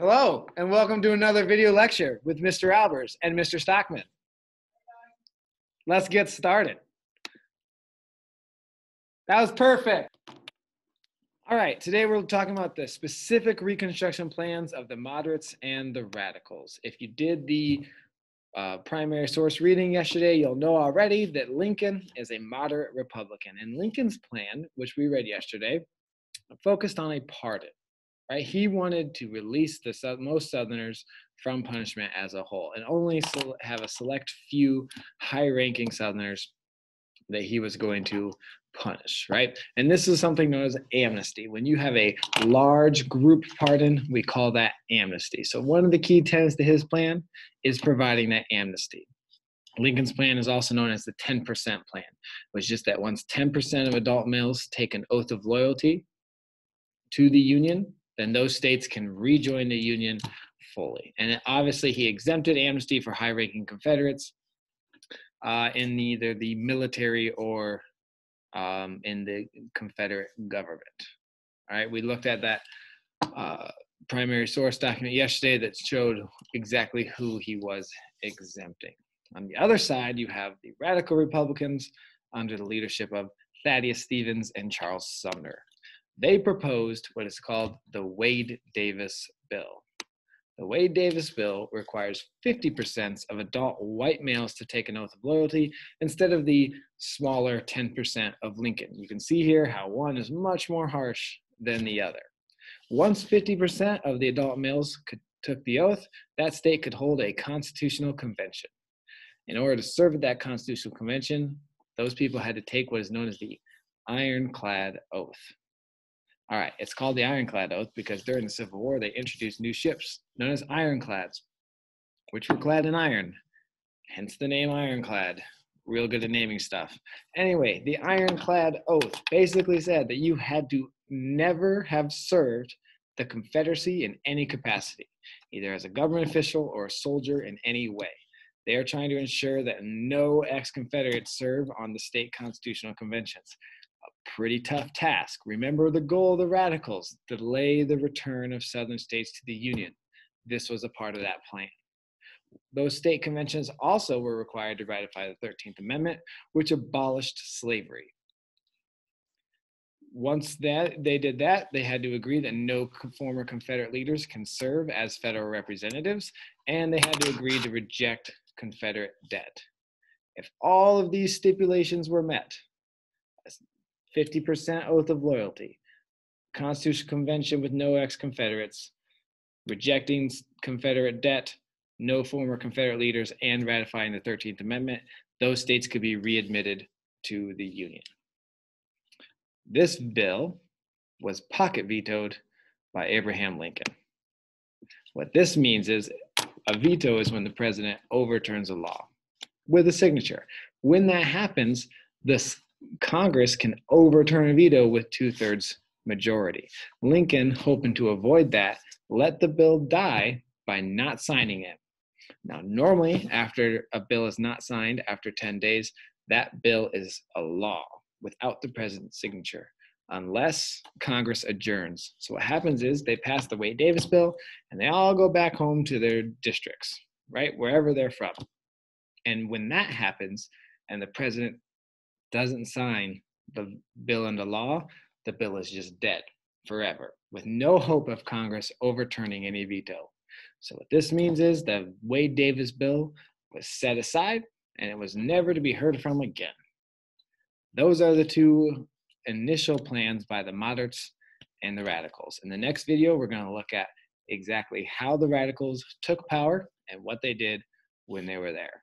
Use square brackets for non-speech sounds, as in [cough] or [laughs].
Hello, and welcome to another video lecture with Mr. Albers and Mr. Stockman. Let's get started. That was perfect. All right, today we're talking about the specific reconstruction plans of the moderates and the radicals. If you did the uh, primary source reading yesterday, you'll know already that Lincoln is a moderate Republican. And Lincoln's plan, which we read yesterday, focused on a pardon right? He wanted to release the most Southerners from punishment as a whole and only have a select few high ranking Southerners that he was going to punish, right? And this is something known as amnesty. When you have a large group pardon, we call that amnesty. So one of the key tenets to his plan is providing that amnesty. Lincoln's plan is also known as the 10% plan, which is just that once 10% of adult males take an oath of loyalty to the Union, then those states can rejoin the Union fully. And obviously, he exempted amnesty for high ranking Confederates uh, in either the military or um, in the Confederate government. All right, we looked at that uh, primary source document yesterday that showed exactly who he was exempting. On the other side, you have the radical Republicans under the leadership of Thaddeus Stevens and Charles Sumner. They proposed what is called the Wade Davis Bill. The Wade Davis Bill requires 50% of adult white males to take an oath of loyalty instead of the smaller 10% of Lincoln. You can see here how one is much more harsh than the other. Once 50% of the adult males could, took the oath, that state could hold a constitutional convention. In order to serve at that constitutional convention, those people had to take what is known as the ironclad oath. All right, it's called the Ironclad Oath because during the Civil War they introduced new ships known as ironclads, which were clad in iron, hence the name Ironclad. Real good at naming stuff. Anyway, the Ironclad Oath basically said that you had to never have served the Confederacy in any capacity, either as a government official or a soldier in any way. They are trying to ensure that no ex Confederates serve on the state constitutional conventions pretty tough task. Remember the goal of the radicals delay the return of Southern states to the Union. This was a part of that plan. Those state conventions also were required to ratify the 13th Amendment, which abolished slavery. Once that they did that, they had to agree that no former Confederate leaders can serve as federal representatives, and they had to agree to reject Confederate debt. If all of these stipulations were met, 50% oath of loyalty, Constitutional Convention with no ex Confederates, rejecting Confederate debt, no former Confederate leaders, and ratifying the 13th Amendment, those states could be readmitted to the Union. This bill was pocket vetoed by Abraham Lincoln. What this means is a veto is when the president overturns a law with a signature. When that happens, the Congress can overturn a veto with two thirds majority. Lincoln, hoping to avoid that, let the bill die by not signing it. Now, normally, after a bill is not signed after 10 days, that bill is a law without the president's signature, unless Congress adjourns. So, what happens is they pass the Wade Davis bill and they all go back home to their districts, right? Wherever they're from. And when that happens, and the president doesn't sign the bill into law, the bill is just dead forever with no [laughs] hope of Congress overturning any veto. So, what this means is the Wade Davis bill was set aside and it was never to be heard from again. Those are the two initial plans by the moderates and the radicals. In the next video, we're going to look at exactly how the radicals took power and what they did when they were there.